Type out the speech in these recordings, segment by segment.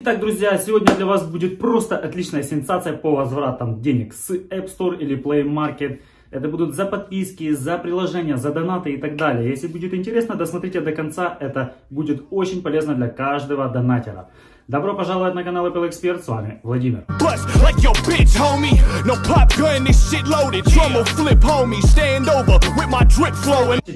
Итак, друзья, сегодня для вас будет просто отличная сенсация по возвратам денег с App Store или Play Market. Это будут за подписки, за приложения, за донаты и так далее. Если будет интересно, досмотрите до конца. Это будет очень полезно для каждого донатера. Добро пожаловать на канал Apple Expert, с вами Владимир.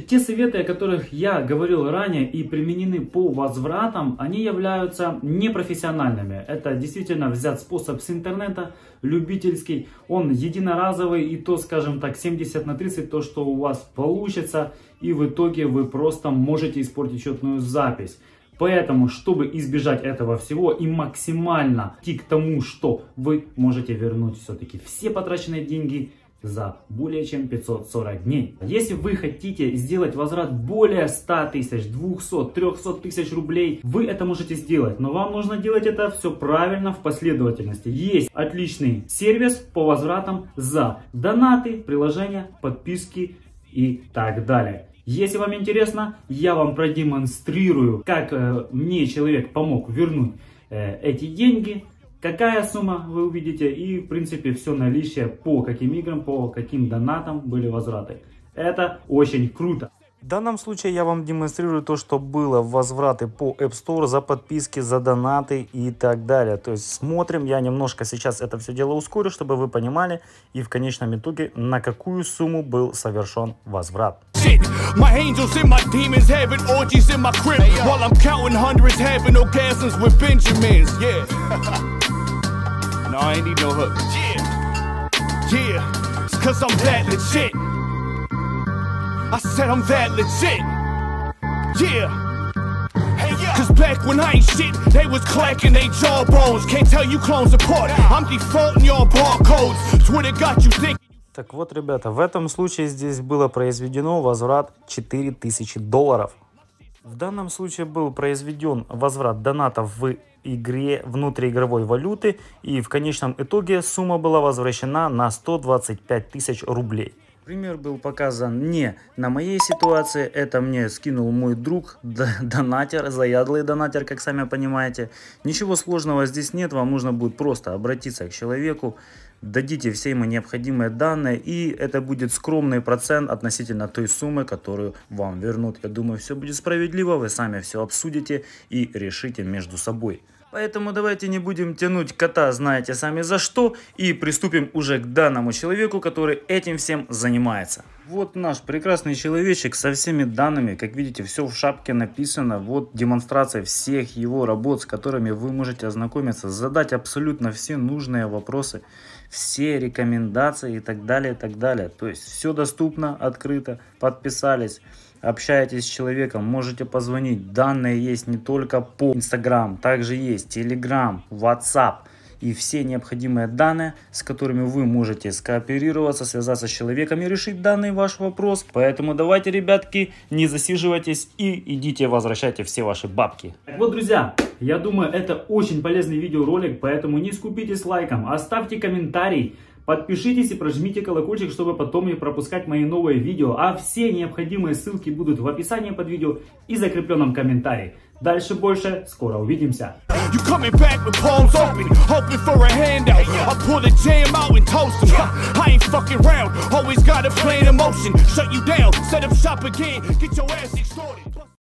Те советы, о которых я говорил ранее и применены по возвратам, они являются непрофессиональными. Это действительно взят способ с интернета, любительский, он единоразовый и то, скажем так, 70 на 30, то, что у вас получится, и в итоге вы просто можете испортить счетную запись. Поэтому, чтобы избежать этого всего и максимально идти к тому, что вы можете вернуть все-таки все потраченные деньги за более чем 540 дней. Если вы хотите сделать возврат более 100 тысяч, 200, 300 тысяч рублей, вы это можете сделать. Но вам нужно делать это все правильно в последовательности. Есть отличный сервис по возвратам за донаты, приложения, подписки и так далее. Если вам интересно, я вам продемонстрирую, как э, мне человек помог вернуть э, эти деньги, какая сумма вы увидите и в принципе все наличие по каким играм, по каким донатам были возвраты. Это очень круто. В данном случае я вам демонстрирую то, что было возвраты по App Store за подписки, за донаты и так далее. То есть смотрим, я немножко сейчас это все дело ускорю, чтобы вы понимали и в конечном итоге на какую сумму был совершен возврат. My angels and my demons having orgies in my crib While I'm counting hundreds having orgasms with Benjamins, yeah No, I ain't need no hook Yeah, yeah, it's cause I'm that legit I said I'm that legit. Yeah. Cause back when I ain't shit, they was clacking they jawbones. Can't tell you clones apart. I'm defaulting your barcodes. Twitter got you thinking. Так вот, ребята, в этом случае здесь было произведено возврат 4000 долларов. В данном случае был произведен возврат донатов в игре внутриигровой валюты и в конечном итоге сумма была возвращена на 125 тысяч рублей. Пример был показан не на моей ситуации, это мне скинул мой друг, донатер, заядлый донатер, как сами понимаете. Ничего сложного здесь нет, вам нужно будет просто обратиться к человеку, дадите все ему необходимые данные, и это будет скромный процент относительно той суммы, которую вам вернут. Я думаю, все будет справедливо, вы сами все обсудите и решите между собой. Поэтому давайте не будем тянуть кота, знаете сами за что, и приступим уже к данному человеку, который этим всем занимается. Вот наш прекрасный человечек со всеми данными, как видите, все в шапке написано. Вот демонстрация всех его работ, с которыми вы можете ознакомиться, задать абсолютно все нужные вопросы, все рекомендации и так далее, и так далее. То есть все доступно, открыто, подписались общаетесь с человеком, можете позвонить. Данные есть не только по Instagram, также есть Telegram, WhatsApp и все необходимые данные, с которыми вы можете скооперироваться, связаться с человеком и решить данный ваш вопрос. Поэтому давайте, ребятки, не засиживайтесь и идите возвращайте все ваши бабки. Вот, друзья, я думаю, это очень полезный видеоролик, поэтому не скупитесь лайком, оставьте комментарий. Подпишитесь и прожмите колокольчик, чтобы потом не пропускать мои новые видео. А все необходимые ссылки будут в описании под видео и закрепленном комментарии. Дальше больше, скоро увидимся.